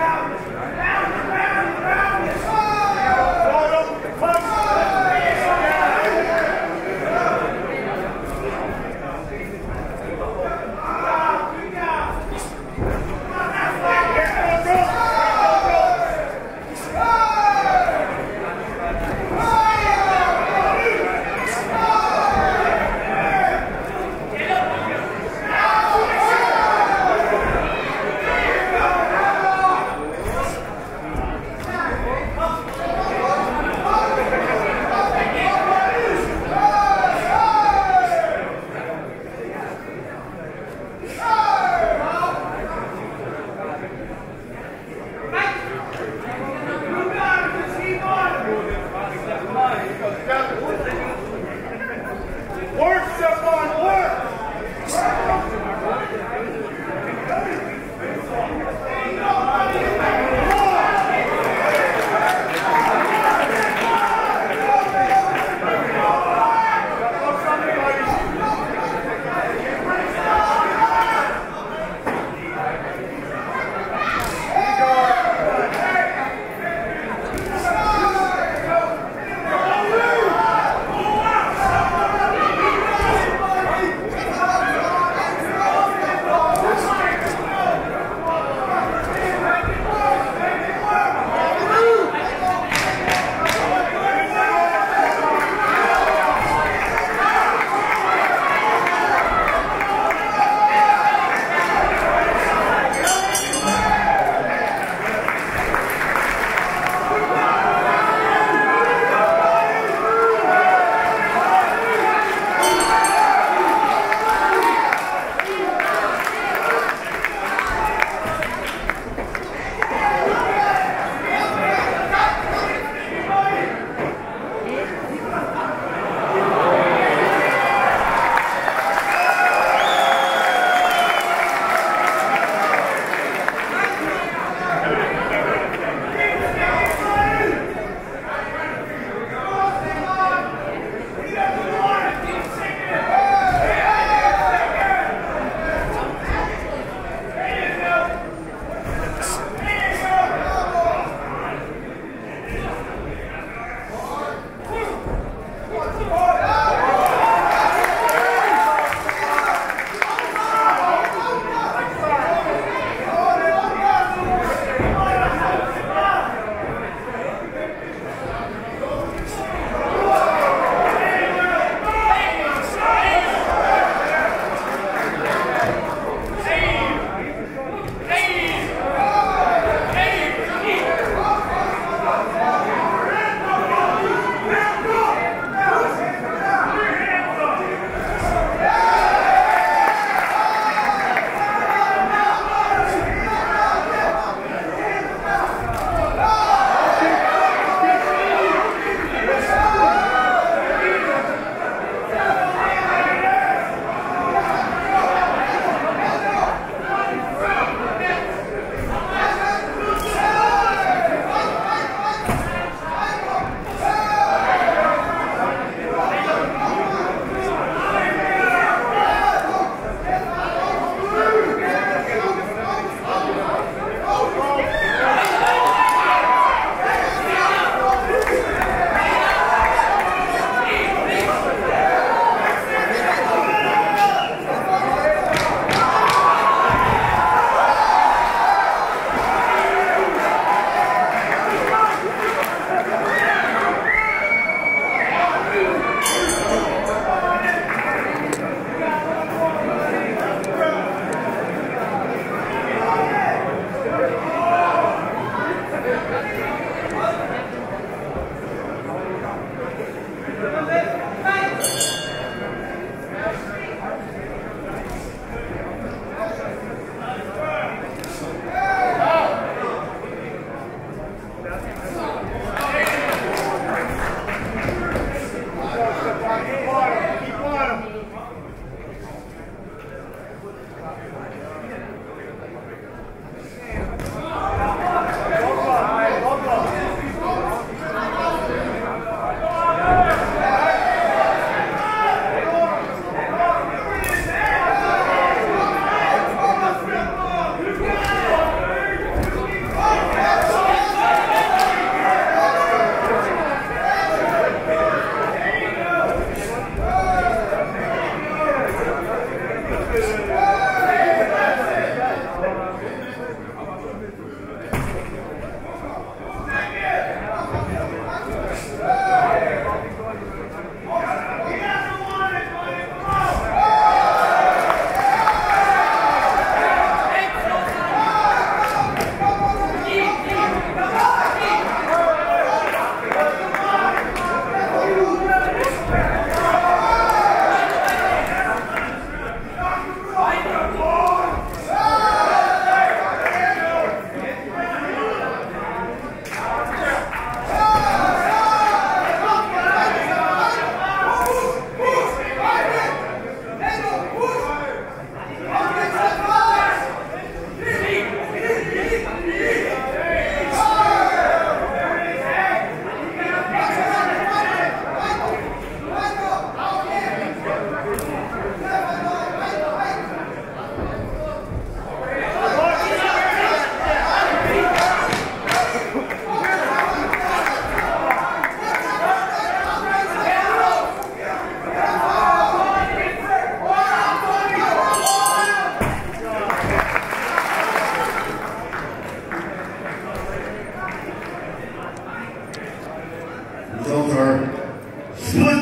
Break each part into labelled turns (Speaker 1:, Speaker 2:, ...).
Speaker 1: out.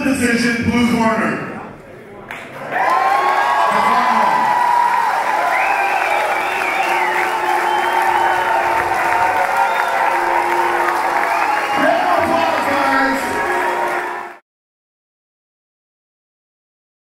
Speaker 1: decision, blue corner.